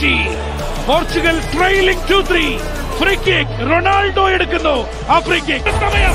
Penalty Portugal trailing two three free kick Ronaldo എടുക്കുന്നു. ആ free kick സമയം.